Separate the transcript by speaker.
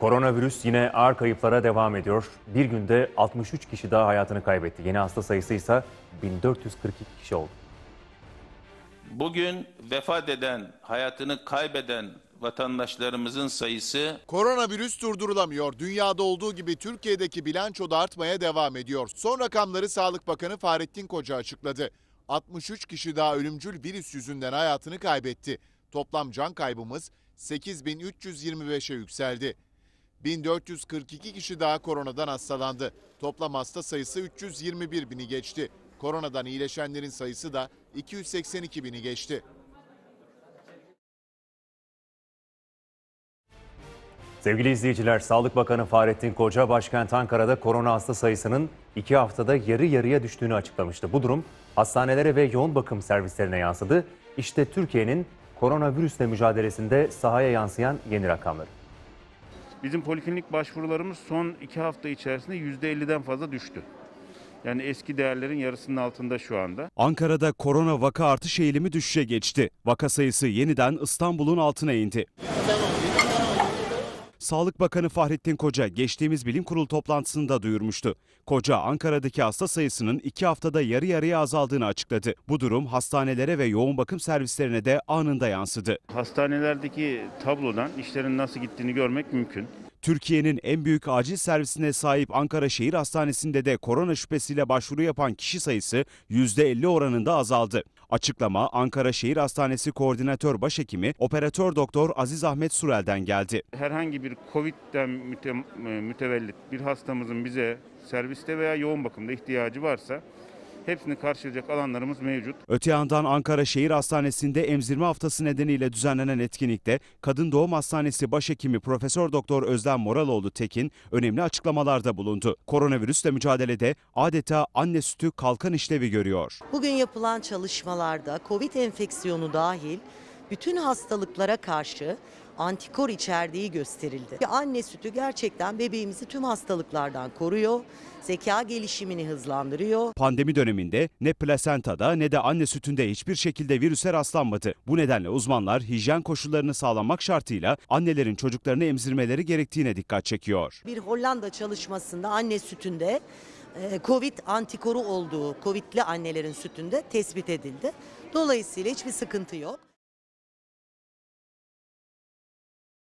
Speaker 1: Koronavirüs yine ağır kayıplara devam ediyor. Bir günde 63 kişi daha hayatını kaybetti. Yeni hasta sayısı ise 1442 kişi oldu.
Speaker 2: Bugün vefat eden, hayatını kaybeden vatandaşlarımızın sayısı
Speaker 3: Koronavirüs durdurulamıyor. Dünyada olduğu gibi Türkiye'deki bilanço da artmaya devam ediyor. Son rakamları Sağlık Bakanı Fahrettin Koca açıkladı. 63 kişi daha ölümcül virüs yüzünden hayatını kaybetti. Toplam can kaybımız 8325'e yükseldi. 1442 kişi daha koronadan hastalandı. Toplam hasta sayısı 321 bini geçti. Koronadan iyileşenlerin sayısı da 282 bini geçti.
Speaker 1: Sevgili izleyiciler, Sağlık Bakanı Fahrettin Koca başkent Ankara'da korona hasta sayısının iki haftada yarı yarıya düştüğünü açıklamıştı. Bu durum hastanelere ve yoğun bakım servislerine yansıdı. İşte Türkiye'nin koronavirüsle mücadelesinde sahaya yansıyan yeni rakamları.
Speaker 4: Bizim poliklinik başvurularımız son iki hafta içerisinde %50'den fazla düştü. Yani eski değerlerin yarısının altında şu anda.
Speaker 5: Ankara'da korona vaka artış eğilimi düşüşe geçti. Vaka sayısı yeniden İstanbul'un altına indi. Sağlık Bakanı Fahrettin Koca geçtiğimiz bilim kurulu toplantısında duyurmuştu. Koca Ankara'daki hasta sayısının iki haftada yarı yarıya azaldığını açıkladı. Bu durum hastanelere ve yoğun bakım servislerine de anında yansıdı.
Speaker 4: Hastanelerdeki tablodan işlerin nasıl gittiğini görmek mümkün.
Speaker 5: Türkiye'nin en büyük acil servisine sahip Ankara Şehir Hastanesi'nde de korona şüphesiyle başvuru yapan kişi sayısı %50 oranında azaldı. Açıklama Ankara Şehir Hastanesi Koordinatör Başhekimi Operatör Doktor Aziz Ahmet Surel'den geldi.
Speaker 4: Herhangi bir Covid'den müte- mütevellit bir hastamızın bize serviste veya yoğun bakımda ihtiyacı varsa hepsini karşılayacak alanlarımız mevcut.
Speaker 5: Öte yandan Ankara Şehir Hastanesi'nde emzirme haftası nedeniyle düzenlenen etkinlikte Kadın Doğum Hastanesi Başhekimi Profesör Doktor Özlem Moraloğlu Tekin önemli açıklamalarda bulundu. Koronavirüsle mücadelede adeta anne sütü kalkan işlevi görüyor.
Speaker 6: Bugün yapılan çalışmalarda COVID enfeksiyonu dahil bütün hastalıklara karşı antikor içerdiği gösterildi. Anne sütü gerçekten bebeğimizi tüm hastalıklardan koruyor, zeka gelişimini hızlandırıyor.
Speaker 5: Pandemi döneminde ne plasentada ne de anne sütünde hiçbir şekilde virüse rastlanmadı. Bu nedenle uzmanlar hijyen koşullarını sağlamak şartıyla annelerin çocuklarını emzirmeleri gerektiğine dikkat çekiyor.
Speaker 6: Bir Hollanda çalışmasında anne sütünde e, COVID antikoru olduğu COVID'li annelerin sütünde tespit edildi. Dolayısıyla hiçbir sıkıntı yok.